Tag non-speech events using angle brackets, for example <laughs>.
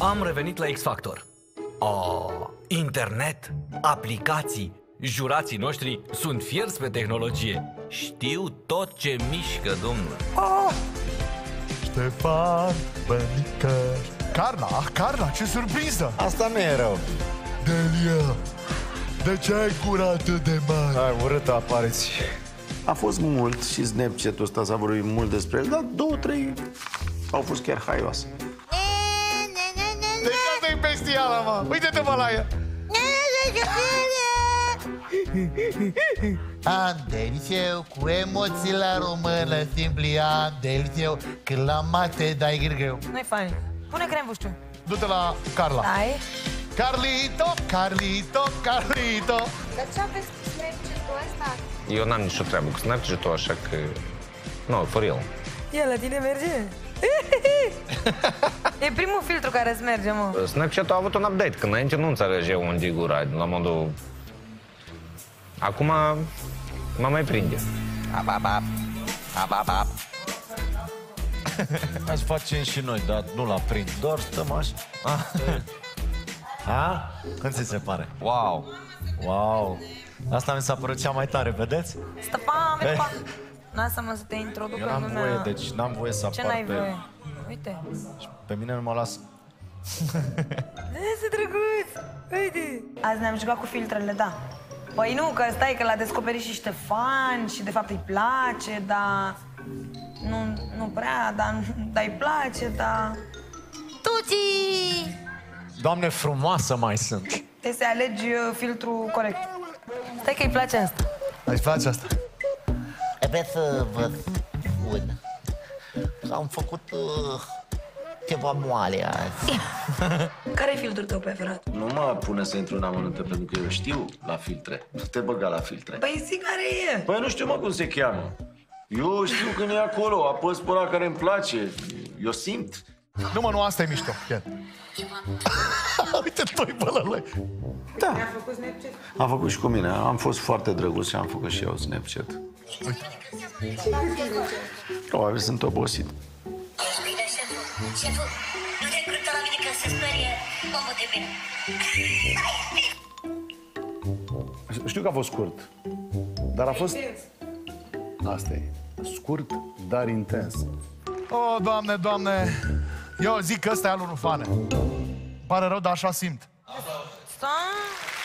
Am revenit la X Factor. Oh, internet, aplicații, jurații noștri sunt fierți pe tehnologie. Știu tot ce mișcă, domnule. Ștefan, Bănică Carla, ah, Carla, ce surpriză Asta nu e rău. Delia, de ce ai gura atât de mare? Ai urâtă apareți. A fost mult și Snapchat-ul ăsta s-a vorbit mult despre el, dar două, trei au fost chiar haioase. Deci asta e bestială, mă Uite-te, mă la ea Andeliceu, cu emoții la română, simpli Andeliceu, când la mate dai greu. Nu-i fain. Pune crembuștiu. Du-te la Carla Ai? Carlito, Carlito, Carlito Dar ce aveți cu Snapchat-ul ăsta? Eu n-am nicio treabă cu Snapchat-ul, așa că... Nu, for real. E, la tine merge? <laughs> e primul filtru care îți merge, mă. Snapchat-ul a avut un update, că înainte nu înțelegeau unde e gura, la modul... Acum mă mai prinde. Ap, ap, ap. Ap, ap, ap. Hai să facem și noi, dar nu la prind, doar stăm așa. <laughs> A? Cum ți se pare? Wow! Wow! Asta mi s-a părut cea mai tare, vedeți? Stăpam, e pa... Lasă-mă să te introduc Eu în n-am lumea... voie, deci n-am voie să Ce apar n-ai pe... voie? Uite. Pe mine nu mă las. Ce drăguț! Uite! Azi ne-am jucat cu filtrele, da. Păi nu, că stai că l-a descoperit și Ștefan și de fapt îi place, dar... Nu, nu prea, dar, dar îi place, dar... Tuti! Doamne, frumoasă mai sunt! Trebuie să alegi uh, filtrul corect. Stai că îi place asta. Îți place asta Vreți să vă spun. Am făcut uh, ceva moale azi. Care e filtrul tău preferat? Nu mă pune să intru în amănunte, pentru că eu știu la filtre. Nu te băga la filtre. Păi zi care e. Păi nu știu, mă, cum se cheamă. Eu știu când e acolo, apăs pe ăla care îmi place. Eu simt. Nu, mă, nu, asta e mișto Chiar. <laughs> Uite toi pe la lui Da. A făcut și cu mine. Am fost foarte drăguț și am făcut și eu Snapchat. Probabil sunt obosit. Ești bine, șeful? Șeful, nu te încurcă la mine că se sperie omul de mine. Știu că a fost scurt, dar a fost... Asta e. Scurt, dar intens. Oh, doamne, doamne Eu zic că ăsta e al lui Rufane Pare rău, dar așa simt Stai!